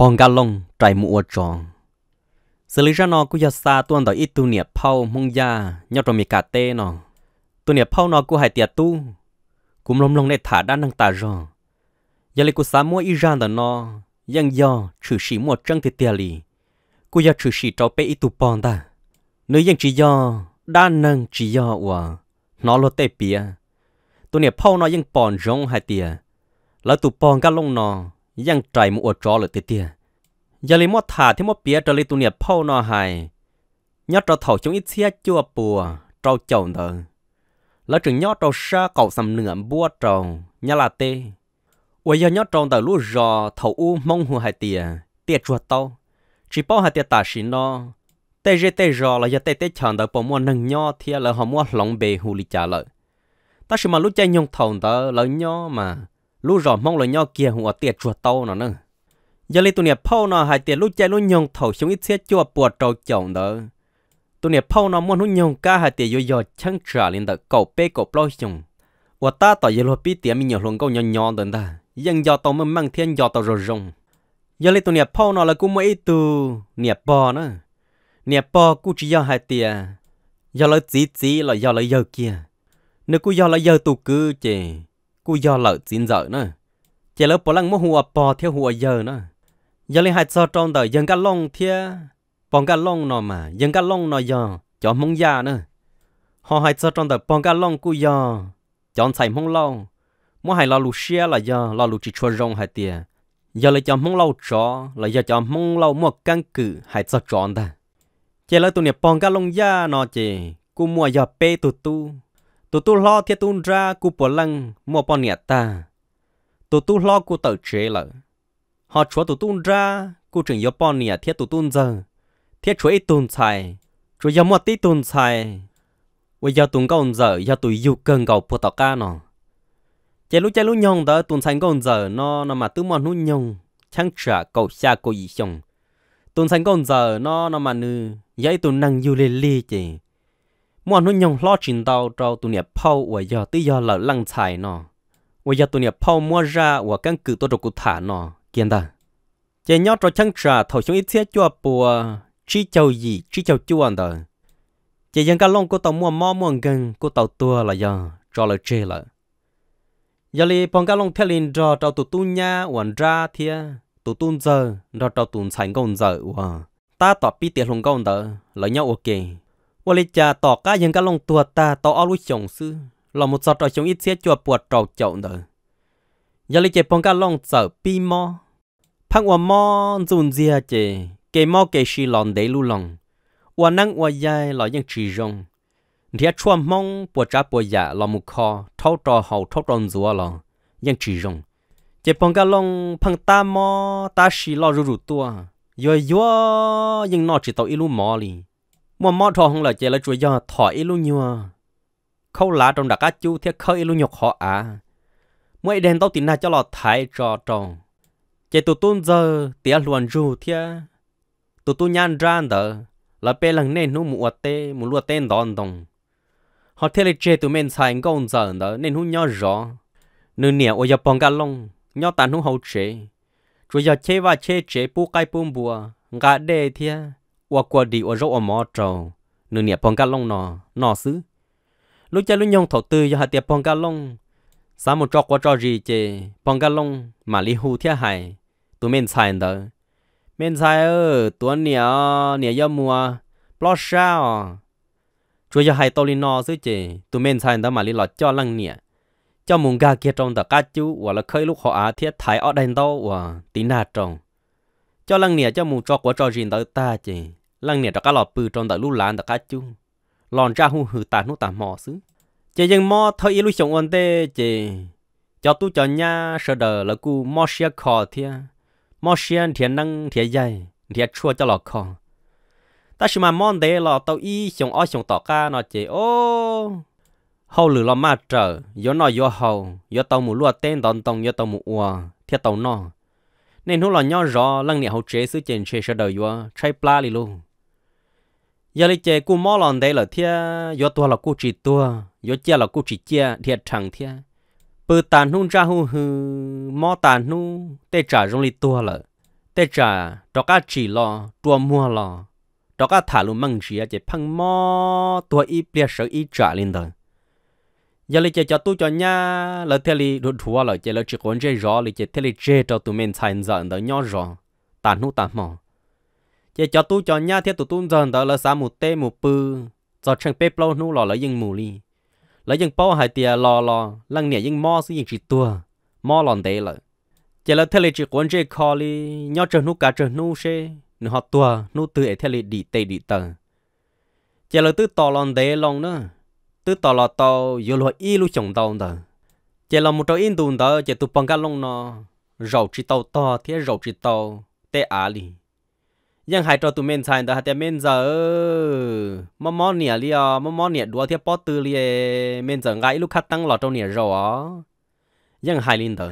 bong ga long trải mũ tròn xử lý ra nó cũng giờ xa tuần đó ít tu niệm phao mong ya nhau trong mì cà tê nó. Tu niệm phao nó cũng hay tiệt tu. Cũng lông lông này thả đa năng tà rồi giờ lấy cũng xá mua ít ra đó nó yang do trừ sĩ mua trăng thì tiệt lì. Cũng giờ trừ sĩ cháu bé ít tu bòn ta. Nếu yang chỉ do, đa năng chỉ do của nó lo tê bia tu niệm phao nó yang bòn rong hay tiệt là tu bòn ga long nó ยอว่านอโลเตเปียตัวเนี่ยพ่อนอยังปอนจงหายเตียแล้วตุปอนก็ลงนอยังใจมัวจอเลยเตียอย่าเลยมอถาที่มอเปียจะเลยตัวเนี่ยพ่อนอหายยอดเราเถาจงอิเชียจัวปัวเราเจ้าเดินแล้วถึงยอดเราซาเก่าสำเนือบัวเรายาลาเต 我要nhớ trong tờ lúa rò thầu u mong hùa hai tiền tiền chuột tao chỉ bao hai tiền tả xin nó tê rê tê rò là giờ tê tê chọn tờ bộ mua nâng nhó thì là họ mua lòng bề hù lì trả lợi ta chỉ mà lúc chơi nhung thầu tờ là nhó mà lú rõ mong là nhau kia hùng ở tiệt chuột tàu nó nữa giờ lấy tụi nè phao nó hai tiệt lú chạy lú nhong thầu xuống ít xét chua bùa trâu chồng đó tụi nè phao nó muốn hú nhong cả hai tiệt yo yo chăng trả lên đó cầu bê cầu bao xong, và ta tỏ giờ lúa pi tiệt mình nhiều luôn câu nhỏ nhỏ đến ta dân do tàu mới mang thiên do tàu rồi rồng. Giờ lấy tụi nè phao nó là cũng mấy tu nè bò nữa nè bò cũng chỉ do hai tiệt. Giờ lấy chỉ chỉ là giờ lấy giờ kia. Nếu cũng giờ lấy giờ tụ cứ chơi. กูจะยอหายเตียยาเลยจีจีละยาเลยยอเกียนึกกูยอเลยยอตัวกูเจกูยอเลยจีนเจอนะเจแล้วปลังมัวหัวปอเที่ยวหัวยอนะยาเลยหายจอตรงเดอยังกันลงเทียปองกันลงนอมายังกันลงนอยอจอมงยานะหอหายจอตรงเดอปองกันลงกูยอจอนใส่มงเล่า mua hay lo lù xia là do lo lù chỉ chua rong hay tiền giờ lại cho mong lâu chó là giờ cho mong lâu mua căn cứ hay cho tròn ta chỉ là tụi này bong cá lông ya nó chỉ cú mua giờ pe tụ tu tụ tu lo thiết tu ra cụ bỏ lăng mua bỏ nhẹ ta. Tụ tu lo cụ tự chế lợ họ chúa tụ tu ra cụ trưởng yếu bỏ nhẹ thiết tụ tu giờ. Thiết chúa ít tu xài chúa yếu mua tí tu xài bây giờ tụi công giờ giờ tụi yêu cần cầu phụ tao nó chế lúc chế lúc nhong đó tuần sáng công giờ, nó nó mà tứ mòn lúc nhong chẳng trả cầu xa cầu gì xong tuần sáng công giờ, nó nó mà nư giấy tuần năng yêu lê lê chị mua nó nhông lo chín tàu cho tụi nhập phao và giờ tí giờ lỡ lăng xài nó và giờ tụi nhập phao mua ra và căn cứ tôi cho cụ thả nó kiên ta. Chạy nhót cho chăng trà, thầu xuống ít xe cho bùa chỉ châu gì chỉ châu chuan đó chạy dân cá long cô tàu mua mò mua gần cô tàu tua là giờ cho lời chê lại giờ li bong cá long theo lên cho trâu tụi tu nha hoàn ra thia tụi tu giờ cho trâu tu thành công giờ ta tỏ pi tiền long công đó là nhau ok. วันเลยจาต่อก้ายังก็ลงตัวตาต่อเอาลุชงซื้อเราหมดสอดต่อชงอิดเสียจวบปวดเจ้าเจ้าเนอยังลิเจ็บปองก้าลงเจอปีมอพังว่ามอจุนเสียเจเกมอเกชีหลอนเดลูลงวันนั่งวันยายเรายังชีจงเดียชวนมองปวดจ้าปวดยาเรามุคอเท่าต่อเฮาเท่าตอนจัวเรายังชีจงเจ็บปองก้าลงพังตามอตาชีเรารู้ตัวย้อยย้อยยังนอจิตเอาอีลูมอลี mua mò thò không là chè là chuối do thỏ ít luôn nhiều khâu lá trong đặc á chú thiết khơi ít luôn nhục họ à mỗi đèn tao tin là cho lọ thái trò trò. Chè tụt tuôn giờ tía luồn ru thiết tụt tuôn nhan ra đỡ là bê lần nên nó mua tê mua lúa tên đòn đồng họ thấy là chè tụi mình xài ngon giờ đỡ nên hú nhỏ rõ nửa nẻ ôi giờ bong cá lông nhỏ tàn hú hậu chế chuối do chê và chê chế bu cái bùm bùa gà đê thiết qua qua đi qua rau ở mỏ trâu nửa nẹp phong cá lông nọ nọ xứ lúc chơi lúc nhông thọ tư giờ hạt tiệp phong cá lông sáng một trọ qua trọ gì chê phong cá lông mà li hù thiệt hại, tụi mình xài đó mình xài ơ tụi nẻ nẻ do mùa lo sao chúa cho hai tô li nọ xứ chê tụi mình sai đó mà li lọt cho lăng nẻ, cho mùng gà kia trong tờ cá chú hoặc là khơi lúc họ á thiết thái ở đây đâu và tí nà trong. Cho lăng nẻ cho mùng trọ qua trọ gì tới ta chê lăng nẹt cho cá lọt bự trong tờ lũ lán tờ cá chú lòn ra hu hừ tàn nút tàn mò xứ. Chơi dân mò thôi yêu sống ổn tê chơi cho tu cho nha sợ đờ là cu mò xia khó thia mò xia thiệt năng thiệt dài thiệt chua cho lọt khó ta chỉ mà món tê là tao y xong ở xong tỏ ca nó chỉ ô, hầu lử lò ma trở gió nọ gió hầu, gió tàu mù lúa tên đòn tông gió tàu mù ua thiệt tàu nọ nên hú là nhỏ rõ lăng nẹt hậu chế sứ chèn chế sơ đời gió trái pla li luôn giờ lấy chế cú mò lòn đấy là thia gió tua là cú chỉ tua gió chia là cú chỉ chia thiệt chẳng thia. Bự tàn nu, ra hu hư mò tàn nu tê trả rong li tua là tê trả cho cá chỉ lo tua mua lo. Cho cá thả luôn măng chỉ chỉ phăng mò tua ít bia sợ ít trả lên đời giờ lấy cho tu cho nha là thia li đột thua là chỉ là chỉ còn chơi rõ lấy chỉ thia li chơi cho tụi mình thành giờ đời nhỏ rõ tàn nu tàn mò chỉ cho tu cho nha thiết tụi tu dần đó là sao một tê một pư, cho chẳng bếp lâu nu lò là dừng mù li là dừng bao hai tia lò lò lăng nhẹ dừng mò xí dừng chỉ tua mò lòn đấy là chỉ là theo li chỉ còn chỉ khó li nhau chờ nu cả chờ nu xe nu họ tua nu từ theo li đi tê đi tờ. Chỉ là từ tò lòn đấy lòng nữa. Từ tỏ là tàu yêu lo y lu chồng tàu đó chỉ là một trò in tùn đó chỉ tụ bằng cá lông nó rầu chỉ tàu to thế rầu chỉ tàu tê á li nhưng hai trò tụ men xài đó hai men giờ mò mò nè li à mò mò nè đua thế bỏ từ li men giờ ngay lúc khát tăng lọ trong nè rau á nhưng hai linh đó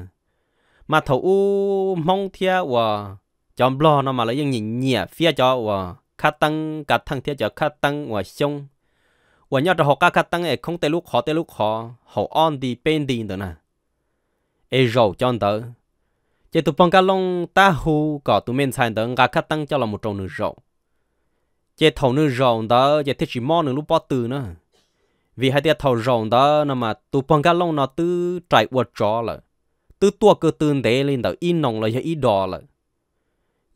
mà thầu u mong thia và chọn blo nó mà lấy những nhịn nhẹ phía cho và khát tăng cả thằng thia cho khát tăng và xong วันยอดหอกกาตั้งเอคงเตลุกขอเตลุกขอเขาอ้อนดีเป็นดีเด้อนะเอโรจอนเตอเจตุปองกาลงตาหูก็ตุเมนชันเด้งาคัตั้งเจ้าละมุตรงนึโรเจถงนึโรเด้อ chỉ tụ phong cá long ta hù có tụ mình sai đó ngã khát tăng cho là một trâu nửa rộng chỉ thầu nửa rộng đó, chỉ thích chỉ mò nửa lúc bỏ từ nữa. Vì hai tia thầu rộng đó nằm mà tụ phong cá long nó tư trải qua chó là tư tua cơ tư để lên đó in nòng là cho ít đỏ là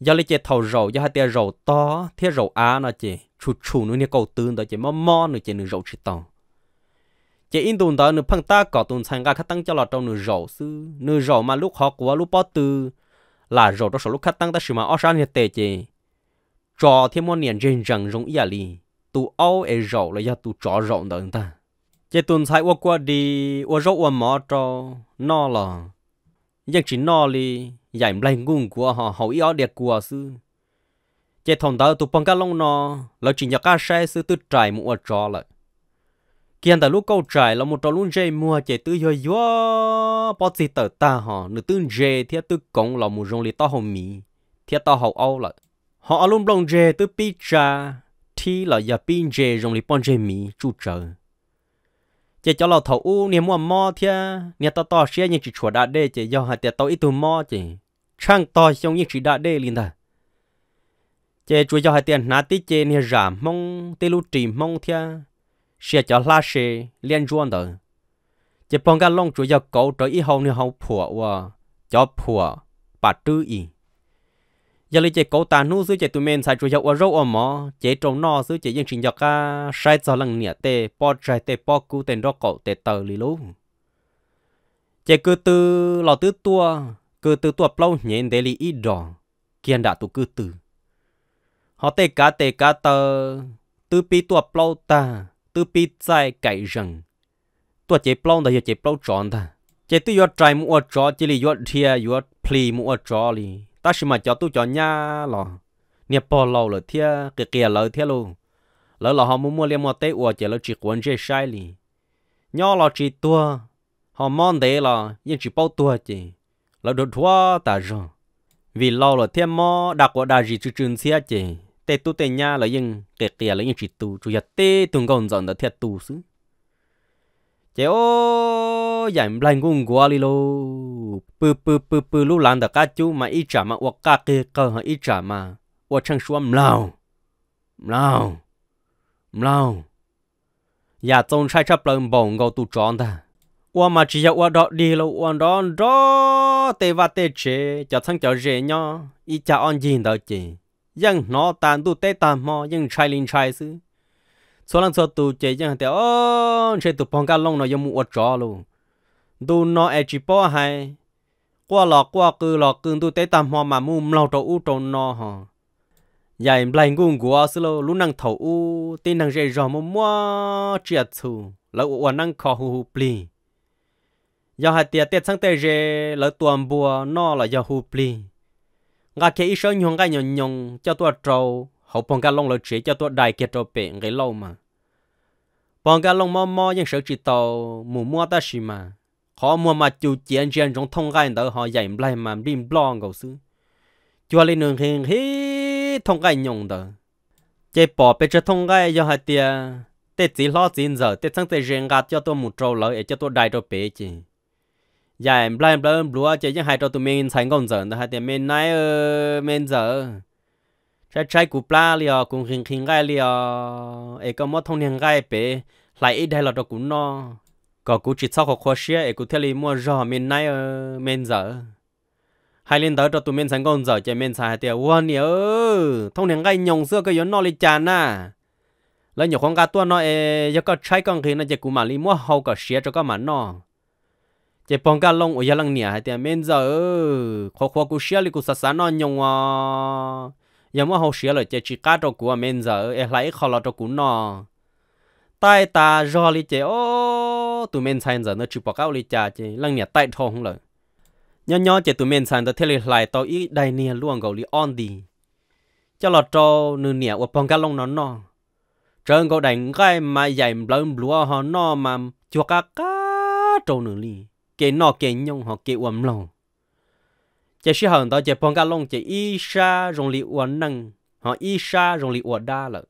do lấy chỉ thầu rộng do hai tia rộng to thiết rộng á nó chỉ chủ chủ nữa nè cầu tư đó, chỉ mò mò nữa chỉ nửa rộng chỉ tòng chỉ in tồn tại nửa phăng ta có tồn sang ga khách tăng cho lọt trong nửa rổ sư. Nửa rổ mà lúc họ của lúc bao từ là rổ đó số lúc khách tăng ta sử mà ở sáng hiện tệ chỉ cho thêm một niệm trên rằng rong ý à li tu ao ấy rổ là do tu cho rộng đó ta. Chỉ tồn sai qua qua đi qua rổ qua mỏ cho nó là nhưng chỉ nó li giải lại ngung của họ họ ý ở đẹp của sư. Chỉ thằng đó tụ bằng cá lông nó là chỉ nhặt cá sai sư tư trải mua trò lại kiên ta lúc câu trải là một trò luôn dây mua chạy tư yo yo bỏ gì tờ ta họ nữ tư dê thì tư cống là một rong lì to hồng mì. Thì to hậu âu là họ luôn bông dê tư pi cha thì là giờ pin dê rong lì pon dê mì chú chờ chạy cho là thầu u niệm mua mò thì, niệm to to xe như chỉ chuột đã đê chạy do hai tiệt tao ít từ mò chạy trang to trong như chỉ đã đê liền ta chạy chùa cho hai tiền nát tí chạy như giảm mong tê lu trì mong thì xe cho la xe liên chuan đó chỉ bằng cái lông chủ cho cầu trở ý hậu nè hậu phùa và cho phùa, bà tư ý giờ lấy chế cầu ta nu xứ chế tụi mình xài chủ cho ở râu ở mỏ chế trồng nọ xứ chế dân sinh cho ca sai cho lăng nhẹ tê bỏ trái tê bỏ cú tên đó cậu tê tờ lì lú. Chế cứ từ lò từ tua cứ từ tua lâu nhện để lì ít đỏ kiên đã tụ cứ từ họ tê cá tê cá tờ tư pi tua lâu ta tư pi chạy cậy rừng. Tua chế plong đó chế plong tròn ta. Chế tư yo trái mua trò chỉ li yo thia yo pli mua trò li ta chỉ mà cho tu cho nha lò. Nia bỏ lâu rồi thia cái kia lời thia luôn lỡ là họ mua mua liêm mua tế ua chế lỡ chỉ quấn chế sai li nhỏ lò chỉ tua. Họ mong đấy là nhưng chỉ bao tua chỉ. Lỡ đồ thua ta rồi. Vì lâu rồi thia mò đặc quả đại gì chữ chữ xia chỉ tê tu tê nha là yên kẹt kẹt là yên chỉ tu, chủ yếu tê tuần còn dọn đã thiệt tu xứ. Chế ô giảm lại ngung quá đi lô. Pư pư pư pư lúc làm được cá chú mà ít trả mà hoặc cá kê cơ hay ít trả mà. Hoặc chẳng xuống lao lao lao. Dạ, Nhà trông sai chấp lần bồng gầu tu tròn ta. Qua mà chỉ yêu qua đó đi lô qua đó đó, tê và tê chế cho thằng cháu rể nhau ít cha on gì đó chị ยังนอตานดูเตตามอยังชายลินชายซื้อส่วนหลังส่วนตูเจยังแต่อ๋อเชตุปองกันลงเนาะยังมัวจอลูดูนอเอจิปอให้กว่าหลอกกว่าคือหลอกกึ่งดูเตตามอมามุมเราตัวอู้ตรงนอฮะใหญ่ไหลงุ่งกัวสิโลรู้นังเถาอู้ตีนังเรจอมัวมัวเจียชูแล้วอ้วนนังคอหูหูปลียาหาเตียเตสังเตเรแล้วตัวบัวนอละยาหูปลี ngà kia ít sớm nhung cái nhung nhung cho tôi trâu hậu phong cái lông lợi chỉ cho tôi đại kia trâu bể cái lâu mà phong cái lông mò mò nhưng sợ chỉ tàu mù mua ta xí mà họ mua mà chủ chiến chiến trong thông cái đó họ dạy lại mà bìm blong cầu sư cho lên đường hình hí thông cái nhung đó chế bỏ bê cho thông cái do hai tia tết chỉ lo chín giờ tết sáng tết riêng gạt cho tôi một trâu lợi cho tôi đại trâu bể chứ Dạ, dài blind blind blue chỉ những hai cho tụi mình thành công giờ hai tiền mình nãy ơ mình giờ trái trái cúp pla liò cũng hình hình gai liò ấy có mất thông niên gai bé, lại ít đây là cho cũng no. Có cú chỉ sau học khóa xe ấy cú theo lý mua rò mình nãy ơ mình giờ hai liên tới cho tụi mình thành công giờ chỉ mình xài tiền quên nhiều thông niên gai nhồng xưa cái yếu nó li chán à lấy nhiều con cá tua nó ê giờ có trái con khi nó chỉ cú mà li mua hậu có xe cho có mà nó chế bong cá lông ở lăng hay thì mình giờ khó khó cú xia li cú sát sát nó nhung à giờ mà hậu xia rồi chế chỉ cá cho cú mình giờ em lại khó lo cho cú nó tai ta do li chế ô oh, tụi mình sai giờ nó chụp bọc áo li cha chế lăng nhẹ tai thong rồi nhỏ nhỏ chế tụi mình sai đó thế lại tao ý đại nia luôn gầu li on đi cho lo cho nửa nhẹ ở bong cá lông nó nó trơn gầu đánh cái mà dạy lớn lúa họ nó mà chua cá cá trâu nửa li cái nọ cái nhung họ cái uốn lòng chỉ sĩ hận đó chỉ phong cá lông chỉ y sa rong li uốn năng họ y sa rong li uốn đa了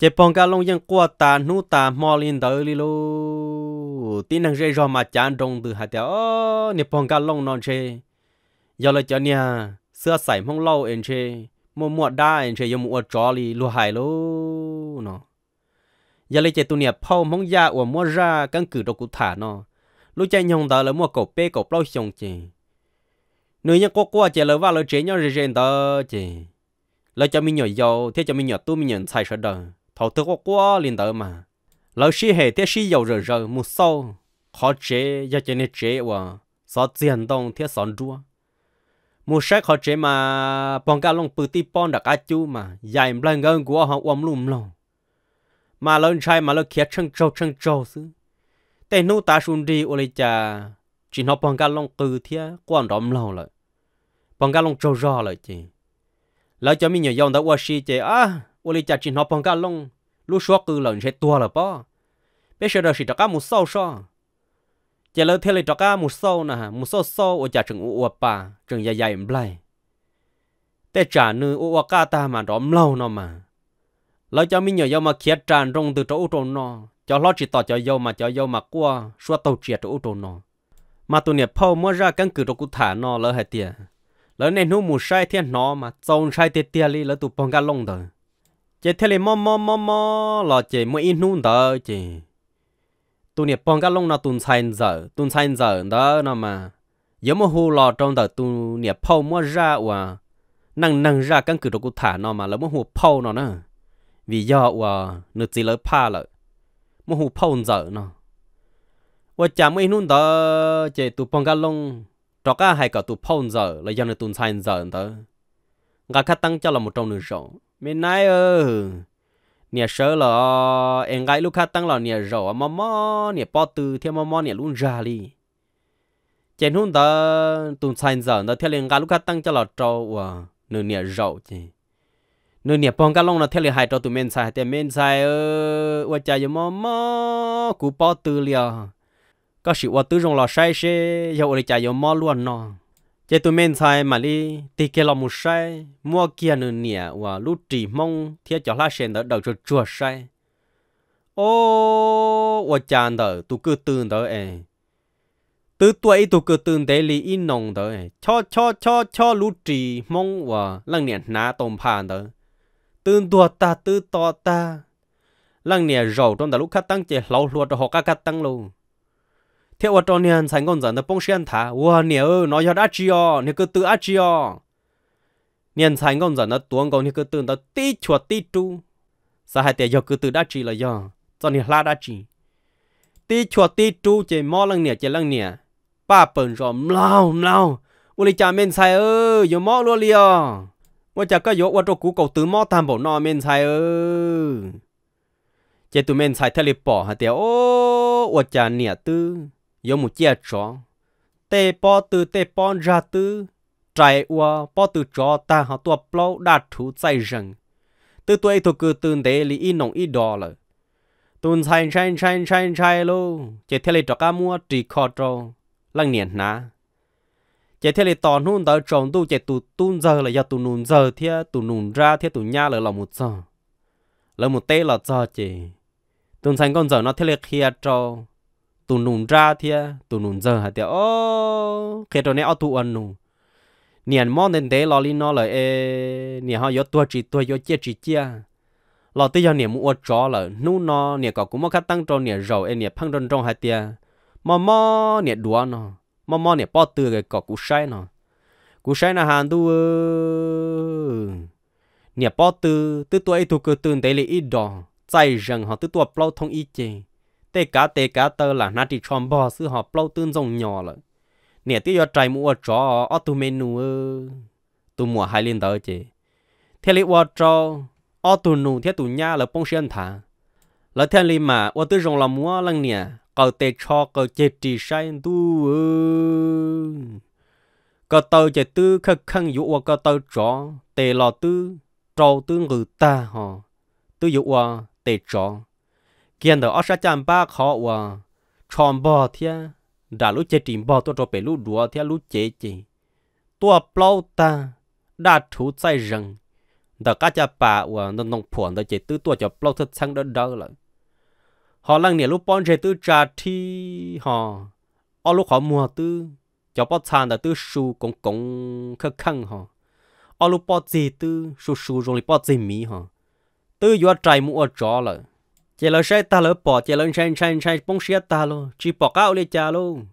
chỉ phong cá lông ยัง qua ta nu ta mò lên tới li lô tin năng dây rồi mà chán rong từ hạt tiêu nè phong cá lông non chê giờ là cho nè xưa sải mong lâu em chê mua mua đa em chê dùng mua chó li lúa hải lô nó giờ lấy chỉ tụi nè phao mong ya uốn mua ra căn cứ đâu cụ thả nó lúc chạy nhông tờ là mua cổ bê cổ bao xong chị. Nếu như cô qua chị là vào là chế nhau rồi rồi tờ chị. Là cho mình nhỏ dầu, thế cho mình nhỏ tu, mình nhận xài sợ đời. Thầu tư có qua liền tờ mà. Là xí hệ thế xí dầu rồi rồi mua sâu. Khó chế do cho nên chế và sợ tiền đồng thế sợ đua mua sách khó chế mà, bọn cá lông bự tí bọn đặc á chú mà. Dài lần gần của họ ôm lùm lòng mà lớn trai mà lớn kia chân trâu chân trâu xứ. แต่นู้ตาชุนดีโอเลยจ้าจีนเขาปองการลงตือเทียกวนดอมเราเลยปองการลงโจรอเลยจีแล้วจะมีเหยื่อยองแต่ว่าชีเจอ่ะโอเลยจ้าจีนเขาปองการลงรู้ชัวคือหลังใช้ตัวหรือเปล่าเป็นเชื่อสิตะก้ามุเศร้าซ้อจะเลยเทเลยตะก้ามุเศร้านะฮะมุเศร้าเศร้าว่าจะจึงอวป่าจึงใหญ่ๆไม่แต่จ่านื้ออวกาตามาดอมเล่าเนาะมาแล้วจะมีเหยื่อยองมาเขียดจานตรงtừ chỗ tรงนอ cho lo chỉ tỏ cho dâu mà, cho dâu mà qua, xua tàu triệt cho ô tô nó. Mà tụi nè phao mua ra căn cứ đồ cụ thả nó, lỡ hai tiền lỡ nên nu mù sai thiên nó mà trông sai tiền tiền đi lỡ tụ bông cá lông đời. Chỉ thế này mò mò mò mò là chỉ mua in nu đời chỉ tụi nè bông cá lông nó tụi sai giờ tụi sai giờ đó nó mà. Giống mà hù lò trong đời tụi nè phao mua ra và năng năng ra căn cứ đồ cụ thả nó mà, lỡ mua hù phao nó nữa. Vì do và nó chỉ lỡ pa lỡ mua hủ phong dở nó và chả mấy nun đó chạy tụ phong gà lông. Cho cả hai cả tụ phong dở là do nó tụ sai dở đó ngã khát tăng cho là một trong nửa rổ. Mình nói ơ. Nè sợ là em gái lúc khát tăng là nè rổ mà mò, nè bỏ từ theo mò mò nè luôn ra đi chỉ nun đó tụ sai dở đó theo liền gái lúc khát tăng cho là trâu nửa nè rổ chứ nơi nè bong cá long nó theo lời hại cho tụi men sai tụi men sai ơ vợ cha giờ mò mò cú bỏ từ liền có sự vợ tư trong lò sai xe giờ vợ cha giờ mò luôn nọ chế tụi men sai mà đi tì kia lòng một sai mua kia nơi nè và lú trì mong theo cho lá sen đỡ đầu cho chùa sai ô vợ cha đó tụi cứ từ đó, ê. Từ tuổi tụi cứ từ để lý in nồng đỡ cho cho cho cho lú trì mong và lăng nè ná tôm phàn đó tương tua ta tư to ta. Lăng nè rầu trong đó lúc khát tăng chế lâu luôn cho họ cá khát tăng luôn theo ở trong niên thành con dẫn nó bông xuyên thả wow nè ơi nó giờ đã chiò nè cứ tự á chiò. Niên thành con dẫn nó tuôn con nè cứ tự nó tí chuột tí tru. Sao hai tiền giờ cứ tự đã chỉ là giờ cho nè la đã chỉ, tí chuột tí tru chỉ mò lăng nè chỉ lăng nè. Ba bẩn rồi mlau mlau. Uli cha men sai ơi, giờ mò luôn liền ว่าจะก็ยกว่าตัวกูเก่าตื้อมอตามบอกนอเมนไซเออเจตุเมนไซทะเลปอฮะเตียวโอ้ว่าจะเนี่ยตื้อยกหมูเจียจ่อเตปอตื้อเตปอนราตื้อใจวัวปอตื้อจ่อตาหาตัวเปล่าดัดถูใจรังตื้อตัวไอ้ตัวคือตื่นเดลีอีนงอีดอเลยตุนใช่ใช่ใช่ใช่ใช่ลูเจทะเลจอกามัวตีคอโตลังเนียนนะ chạy thế là tòn hôn tới trồng tu chạy tu tuôn giờ là do tu nùn giờ thế tu nùn ra thế tu nha là lòng một giờ. Là một tê là giờ chị. Tuần thành con giờ nó thế là kia cho tụ nùn ra thế tụ nùn giờ hả? Tiệt ô kia cho này ô tụ ăn nụ. Niệm mong đến thế lo linh nó là, ê niệm họ yếu tua chỉ tua yếu chia chỉ chia. Lo tới giờ niệm mua chó là nu nó niệm có cũng mất khách tăng cho niệm rồi ê niệm phăng trong trong hai tia mà mà niệm đùa nó mà mà nè bỏ từ cái có cú sai nó cú sai là hàng tu ừ, nè bỏ từ từ tuổi tu cơ từ đấy là ít đó tại rằng họ từ tuổi bao thông ít chê. tê cá tê cá tơ là nát đi chọn bò sư họ bao tương rồng nhỏ rồi nè, tí giờ trái mua chó ở tu menu tu mua hai liên tới chê. thế lý mua chó ở tu nụ thế tu nhà là bông xuyên thả là thế lý mà ở tu rong là mua lăng nè cầu tê cho cầu chê trì sai tu cầu tàu chê tư khắc khăn dụ ở cầu tàu chó tê lò tư, trâu tư ngự ta họ tư dụ ở tê chó kiên đó ở sát chạm ba khó ở chọn bò thia. Đã lúc chê tìm bò tôi trò bé lúc đùa theo lúc chê chế tua plau ta đã thú sai rừng. Đã cá cha bà và nó nông phòn đã chê tư, tua cho plau thật sang đó đâu lại họ lăng nè lúc bọn chế tư trà thi họ. Ở lúc họ mua tư, cho bọn chăn đã tư su cũng cũng khắc khăn họ. Ở lúc bọn gì tư su su rồi bọn gì mì họ. Tư vô trái mua chó là chỉ là sai ta lỡ bỏ chỉ là sai sai sai bông xia ta lo chỉ bỏ cao lên cha luôn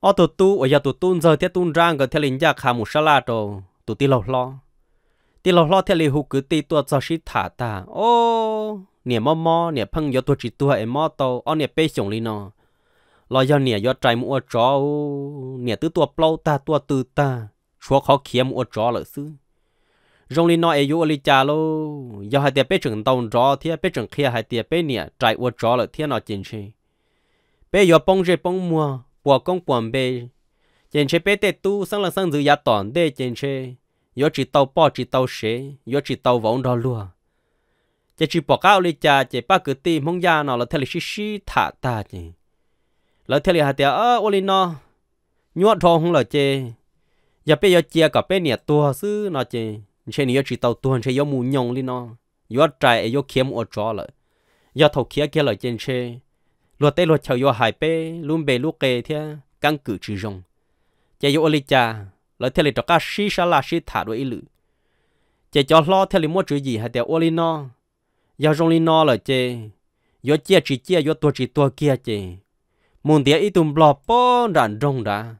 ở tụ tu ở nhà tụ tu giờ thiết tu rang cái theo linh giác khám một sala đồ. Tụ ti lâu lo ti lâu lo theo linh hụt cứ ti tua cho sĩ thả ta. Ô! Nè mò mò nè phăng gió tua chỉ tua em mò tàu ở nè bê sống li nó lo do nè gió trái mua chó nè tứ tua plau ta, tua tư ta. Chúa khó kiếm mua chó lợi sư rong li nói ayu e li cha lo giờ hai tiệp bé trưởng tàu rõ thì bé trưởng kia hai tiệp bé nè trái uất rõ là thiên nó chính chi. Bé giờ bông rễ bông mua bỏ công quản bé chính chi bé tết tu, sang là sang dự giá toàn đê chính chi. Giờ chỉ tàu bỏ chỉ tàu xế giờ chỉ tàu vòng đó luôn chỉ chỉ bỏ cao lên cha, chỉ ba cứ ti mong gia nó là theo lịch sĩ thả ta chứ. Là theo lịch hạt tiệp ơ, ô li nó nhuận thong không là chứ giờ bây giờ chia cả bên nhà tua xứ nó chứ trên này chỉ tàu tuần trên yếu mù nhông lên nó yếu trái yếu kiếm ở chỗ lại yếu thầu kia kia là trên xe luật tây luật chào yếu hải bê luôn bê lúc kê thế căn cứ chỉ dùng chỉ yếu oli cha là theo lịch cho cả xí sa la xí thả đuổi lử chỉ cho lo theo lịch mua chữ gì hay theo oli nó giờ rong linh nó là chê giờ chia chỉ chia giờ tua chỉ tua kia chê muốn tiếc ít tùm bò bón đàn rong đã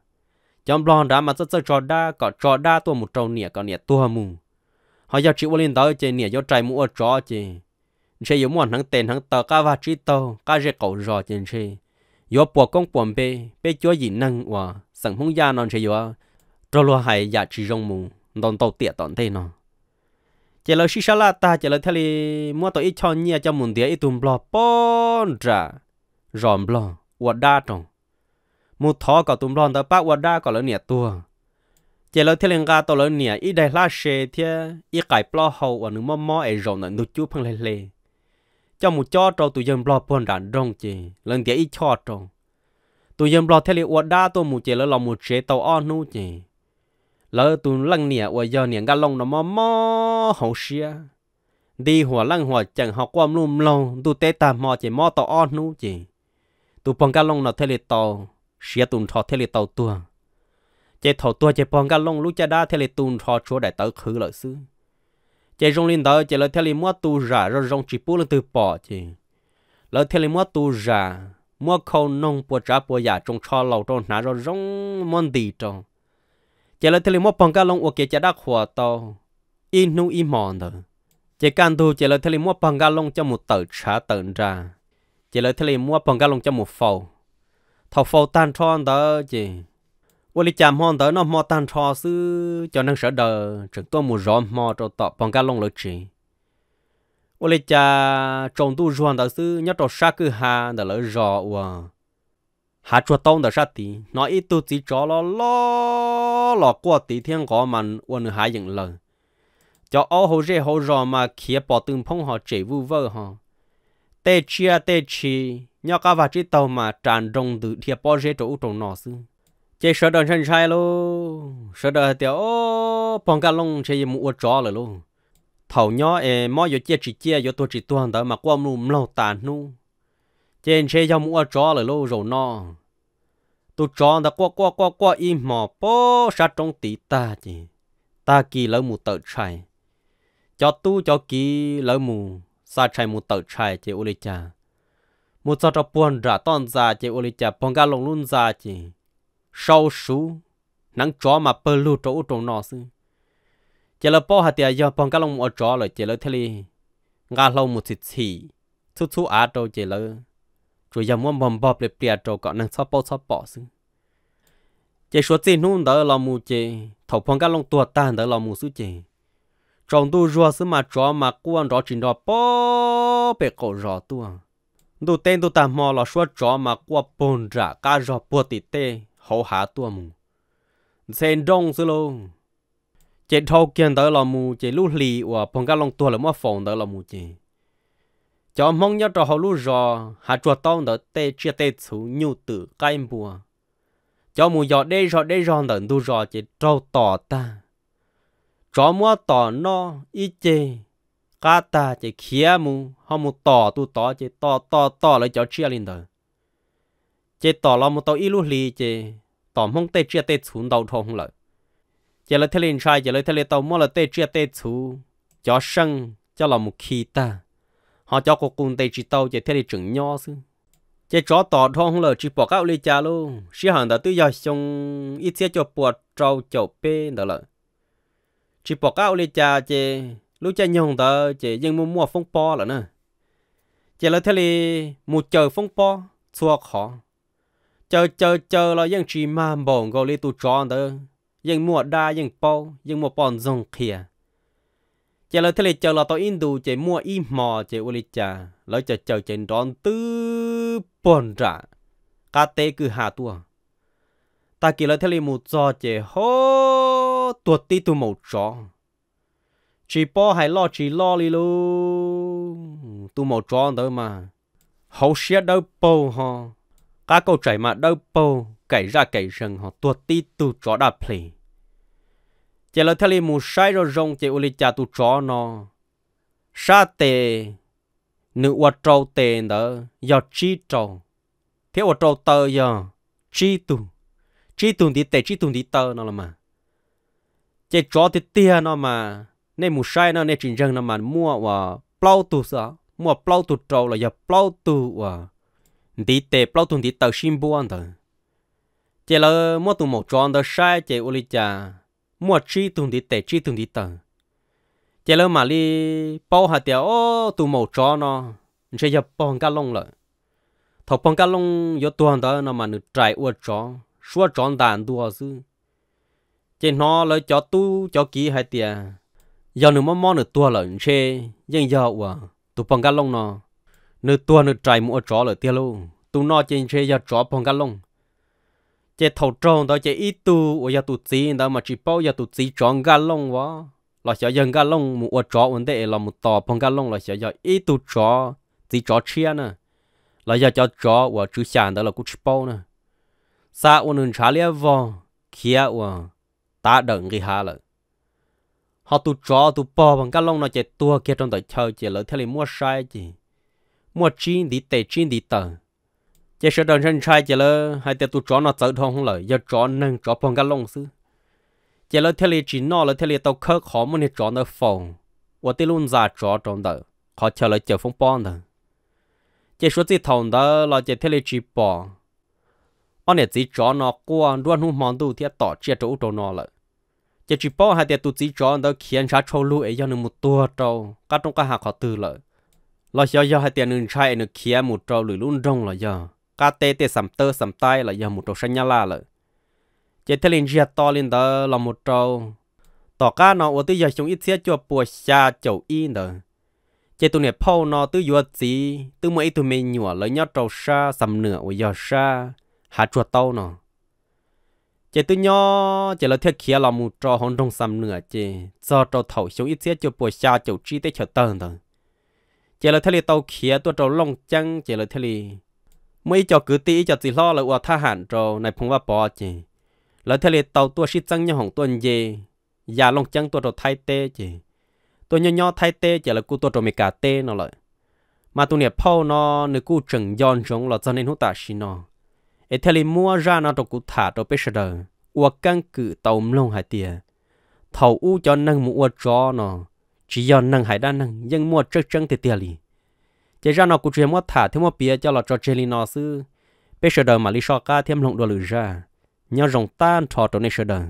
chấm bò đã mà rất rất cho đa có cho đa tua một trâu nè có nè tua mù họ giờ chịu lên tới chê nè giờ trái mua chó chê chê giờ muốn thằng tiền thằng tờ cá và chỉ tàu cá dễ cầu rò chê chê giờ bỏ công bỏ bê bê cho gì năng hòa sẵn hung gia non chê giờ trâu lo hay giả chỉ rong mù đòn tàu tiệt đòn thế nó chỉ là xí la ta, chỉ là theo li mua tàu ít cho nhia cho muốn tiền ít tùm bò pon ra. Ròm bò quạt đa trong một thọ cả tùm bò ta bắt quạt đa cả lợn nhiệt tua. Chỉ là thiên ga tàu lớn nè ít đại la xe thia ít cải bò hậu và nước mò mò ấy rồi nè nút chú phăng lê lê. Cho một cho trâu tụi dân bò buồn ra rong chỉ lần kia ít cho trâu. Tụi dân bò theo li quạt đa tôi một chỉ là lòng một chế tàu on nu chỉ lỡ tụi lăng nè và giờ nè ga lông nó mò mò hậu xia đi hòa lăng hòa chẳng học qua lùm lâu tụi tê tà mò chỉ mò tàu on nu chỉ tụi bằng ga lông nó theo li tàu xia tụi thọ theo li tàu tuồng chế thầu tua chế bong cái lông lúc cha đa theo lệ tuôn thọ chúa đại tử khử lợi sư chế rong linh đó chế lợi theo lệ mua tu giả rồi rong chỉ bù lên từ bỏ chế lợi theo lệ mua tu giả mua khâu nông bùa trả bùa giả trong cho lầu trong nã rồi rong món đi trong chỉ là thì mua bằng cá lông ok chỉ đắt hoa to in nu in mòn thôi chỉ can thu chỉ là thì mua bằng cá lông cho một tờ trả tận ra. Chỉ là thì mua bằng cá lông cho một phầu thọ phầu tan tròn đó chị ủa lý chạm hòn đó nó mò tan tròn xứ cho năng sở đờ trực tôi một rõm mò cho tọ bằng cá lông lợi chị ủa lý chà trồng tu ruộng đó xứ nhớ trồng sát cứ hà đó lỡ rõ ủa hà chua tông đó sát tí. Nó ít tu chỉ cho lo lo lo qua tí thiên gõ mà, quân hà dựng lời cho ô hồ rê hồ rò mà kia bỏ từng phong họ chế vu vơ họ. Tê chia tê chi nhỏ cá và chỉ tàu mà tràn đông từ thiệp bỏ rê chỗ trồng nọ xứ. Chế sợ đòn chân sai lô sợ đòn tiểu ô phong cá lông chế yếm uất chó rồi lô. Thầu nhỏ em mò yo chia chỉ chia yo tu chỉ tuan đó mà qua mù lâu tàn nu trên xe cho mua chó lại lâu rồi nó. Tu chó đã qua qua qua qua im mò bó sát trong tí ta chứ ta kỳ lỡ mù tờ trai. Cho tu, cho kỳ lỡ mù sa trai mù tờ trai chứ ô lê cha. Mù cho cho buồn ra ton ra chứ ô lê cha bông gà lông luôn ra chứ sau sú nắng chó mà bơ lu cho ô trong nó sư chỉ là bao hạt tiền giờ bông gà lông ở chó rồi chỉ là thế li ngà lâu một thịt xì, chú chú á đâu chỉ là rồi giờ muốn bom bọp để bịa trâu còn năng sắp bao sắp bỏ xứ chỉ số tiền nung đỡ là mù chỉ thầu phong cái lông tua tan đỡ là mù xứ chỉ trong tu rùa xứ mà cho mà quan rõ trình đó bó bể cổ rõ tua. Tu tên tu tạm mò là số cho mà qua bồn ra cá rõ bùa tị tê hậu hạ tua mù. Sen đông xứ luôn chỉ thâu kiên đỡ là mù chỉ lú lì và phong cái lông tua là mua phòng đỡ là mù chỉ cho mong nhớ cho họ lũ rò, hạ chùa tông đỡ tê chia tê chú nhu tử cái bùa cho mù giọt đê rò đê rò đỡ đu rò chỉ trâu tỏ ta. Cho mua tỏ no y chê cá ta chỉ khía mù họ mù tỏ tu tỏ chỉ tỏ tỏ tỏ lại cho chia lên đỡ. Chỉ tỏ lo một tỏ ít lúc lì chỉ tỏ mong tê chia tê chú đầu thong lợi. Chỉ là thế lên sai chỉ là thế lên tàu mua là tê chia tê chú cho sân cho là một khi ta họ cho cô cùng tay chỉ tàu chạy theo đi chừng nho xứ. Chạy chó tỏ thong lờ chỉ bỏ các ly cha luôn sĩ hàng đã tự do xong ít xe cho bùa trâu chậu pê đó là chỉ bỏ các ly cha chạy lúc cha nhông đó chạy nhưng mua mua phong po là nè. Chạy là theo đi một chờ phong po xua khó chờ chờ chờ là những chỉ mà bổng gọi đi tụ tròn đó nhưng mua đa nhưng po nhưng mua bòn rồng kia chả là thế này chờ là tao in đủ chỉ mua im mò chỉ li chả, lấy chờ chờ chỉ đón tư bồn ra cá tê cứ hạ tua. Ta kỳ là thế này một giò chỉ hô tuột tí tu một chó chỉ bỏ hay lo chỉ lo đi luôn tu một chó đó mà. Hậu xe đâu bầu ho cá câu chảy mà đâu bầu. Cày ra cày rừng họ tuột tí tu chó đạp plei chỉ là thay mù sai rồi rong chỉ uli cha tu chó nó. Sa tề nữ ở trâu tề đó giờ chi trâu. Thế ở trâu tơ giờ chi tu chi tu thì tề chi tu thì tơ nó là mà. Chỉ chó thì tia nó mà. Nên mù sai nó nên chỉnh răng nó mà. Mua và plau tu sao mua plau tu trâu là giờ plau tu và đi tề plau tu thì tơ sim buôn thôi chỉ là mua tu một tròn đó sai chỉ uli cha mua chi tùng đi tệ chi tùng đi tờ chỉ là mà li bao hạt tiền ô tụ màu chó nó. Sẽ nhập bong cá lông rồi. thọ bong cá lông có tuần đó nó mà được trái uất chó. Xua tròn đàn đua sư chỉ nó lấy cho tu cho kỹ hạt tiền giờ nó mà món nữa tua lại chê nhưng giờ ủa tụ bong cá lông nó. Nửa tua nửa trái mua chó rồi tiêu luôn tụ nó chỉ chơi giờ chó bong cá lông chế thầu tròn đó chế ít tu ở nhà tu sĩ đó mà chỉ bao nhà tu sĩ chọn gà lông quá. Là sẽ dân gà lông một chó vấn đề là một tò phong gà lông là sẽ giờ ít tu chó chỉ chó chia nè. Là giờ cho chó và chú sản đó là cũng chỉ bao nè. Sa ôn nên trả lia vào kia và ta đừng cái hà là họ tu chó tu bò bằng gà lông nó chế tua kia trong đời chơi chế lợi theo là mua sai chứ mua chín đi tệ, chín đi tờ chỉ sợ đơn chân trai chỉ là hai tiệt tụ chó nó tự thông không lời, giờ chó nâng chó phong cá lông sư chỉ là thế li chỉ nó là thế li tàu khơ khó muốn chó nó phòng. Và tí luôn già chó trong đời họ chờ lời chờ phong bón đó chỉ số gì thòng đó là chỉ thế li chỉ bỏ anh này chỉ chó nó qua luôn hung mòn tu thì tỏ chia chỗ trong nó lại chỉ chỉ bỏ hai tiệt tụ chỉ chó đó khiến cha trâu lũ ấy cho nên một tua trâu các trong các hạt họ từ lại là do do hai tiệt nương trai nương khiến một trâu lưỡi luôn rong là do cá tê tê sầm tơ sầm tay là giờ một trâu xanh nhá la rồi chế thế lên giật to lên đó là một trâu tỏ cá nó ở tư giờ chúng ít xe cho bùa xa chầu in đó chế tụi này phao nó tư vừa gì tư mấy tụi mình nhỏ lấy nhau trâu xa, sầm nửa ở giờ xa hạ chuột tàu nó. Chế tư nhỏ chế là thiết kia là một trâu hồng trong sầm nửa chế do trâu thầu chúng ít xe cho bùa xa chầu chi tới chợ tơ đó chế là thế tàu kia tụi trâu lông chăng chế là thế mấy cho cứ tí cho chỉ lo là ua tha hẳn rồi, này phong qua bỏ chị. Là thế liệt tàu tua ship tăng nhau hỏng tuần gì già long chăng tua rồi thay tê chị. Tôi nhỏ nhỏ thay tê chỉ là cô tua rồi mày cả tê nó lại mà tụi nè phao nó nếu cú chừng giòn giống là cho nên hút ta xí nó. Ê theo liệt mua ra nó rồi cú thả rồi bây giờ ua căng cự tàu long hải tiề thầu u cho nâng mua cho nó. Chỉ do nâng hải đa nâng, nhưng mua trơn trơn thì tiề li chỉ ra nó cũng chỉ muốn thả thêm một bia cho là cho chơi li nó sư bây giờ đời mà lý so ca thêm lông đồ lử ra. Nhau rồng tan thọ đồ này giờ đời.